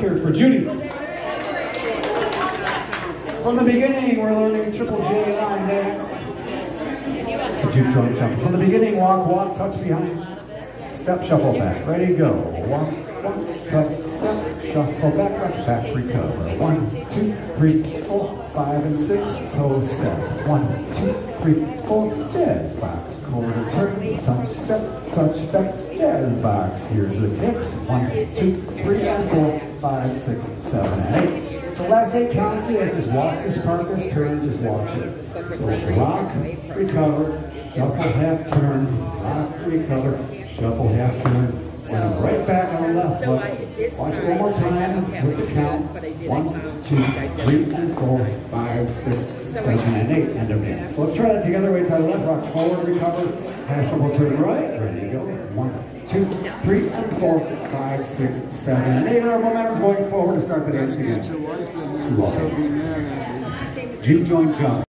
It for Judy. From the beginning, we're learning triple J line dance. To juke joint jump. From the beginning, walk, walk, touch behind. Step, shuffle back. Ready, go. Walk, walk, touch, step, shuffle back, right back, recover. One, two, three, four, five, and six. Toe step. One, two, three, four. Jazz box. Quarter turn, touch, step, touch, back. Jazz box. Here's the kicks. One, two, three, four, five, six, seven, eight. So last eight counts, you guys just watch this part, turn, just watch it. So rock, recover, shuffle, half turn, rock, recover, shuffle, half turn, and right back on the left foot. Watch one more time with the count. One, two, three, and four, five, six, seven, and eight. End of dance. So let's try that together. Right side left, rock forward, recover, half shuffle, turn right. Ready to go. One, two, three, and four, five, six, seven, and eight. Our momentum's going forward to start the dance again. Two all Juke joint jump.